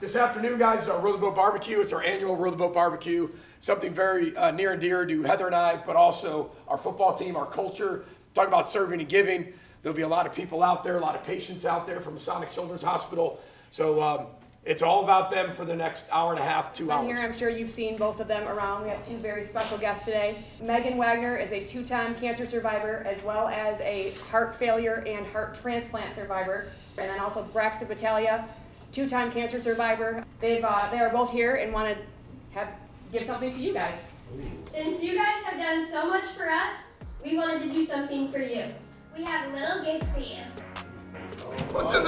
This afternoon, guys, is our Row the Boat Barbecue. It's our annual Row the Boat Barbecue. Something very uh, near and dear to Heather and I, but also our football team, our culture. Talk about serving and giving. There'll be a lot of people out there, a lot of patients out there from Masonic Children's Hospital. So um, it's all about them for the next hour and a half, two I'm hours. here, I'm sure you've seen both of them around. We have two very special guests today. Megan Wagner is a two-time cancer survivor as well as a heart failure and heart transplant survivor. And then also Braxton Battaglia, two-time cancer survivor. They've, uh, they are both here and want to have, give something to you guys. Since you guys have done so much for us, we wanted to do something for you. We have little gifts for you. What's in the box?